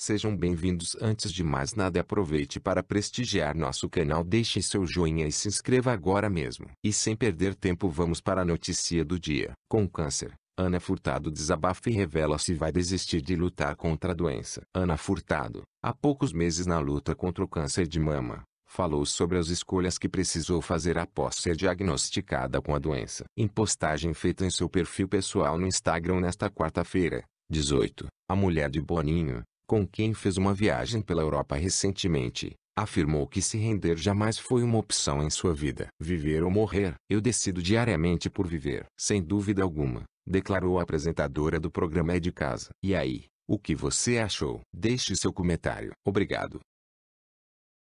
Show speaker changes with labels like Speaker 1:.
Speaker 1: sejam bem-vindos. Antes de mais nada aproveite para prestigiar nosso canal deixe seu joinha e se inscreva agora mesmo. E sem perder tempo vamos para a notícia do dia. Com câncer, Ana Furtado desabafa e revela se vai desistir de lutar contra a doença. Ana Furtado, há poucos meses na luta contra o câncer de mama, falou sobre as escolhas que precisou fazer após ser diagnosticada com a doença. Em postagem feita em seu perfil pessoal no Instagram nesta quarta-feira, 18, a mulher de Boninho, com quem fez uma viagem pela Europa recentemente, afirmou que se render jamais foi uma opção em sua vida. Viver ou morrer, eu decido diariamente por viver. Sem dúvida alguma, declarou a apresentadora do programa É de Casa. E aí, o que você achou? Deixe seu comentário. Obrigado.